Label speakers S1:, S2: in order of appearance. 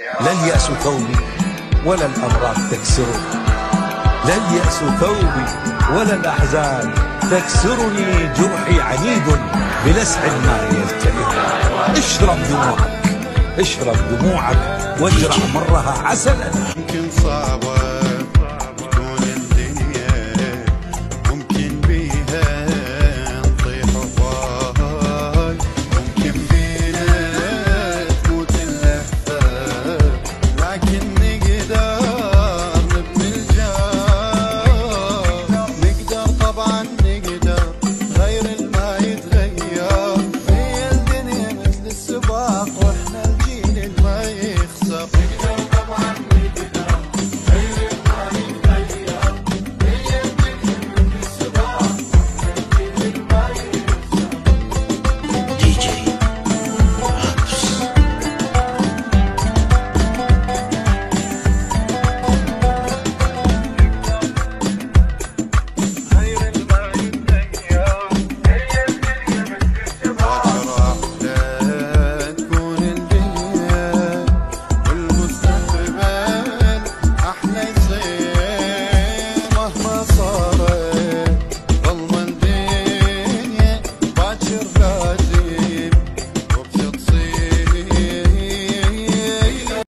S1: لا اليأس ثوبي ولا الأمراض تكسره لا اليأس ثوبي ولا الأحزان تكسرني. جرحي عنيد بلسع الماء يلتئم. اشرب دموعك اشرب دموعك واجرع مرها عسلا
S2: يمكن صعبة. لكن نقدر نبني الجار. نقدر طبعا نقدر غير ما يتغير. الدنيا مثل السباق وإحنا الجيل ما يخسر. mierda